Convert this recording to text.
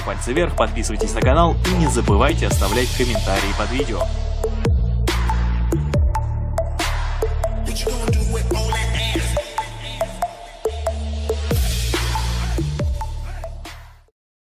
ставьте пальцы вверх, подписывайтесь на канал и не забывайте оставлять комментарии под видео.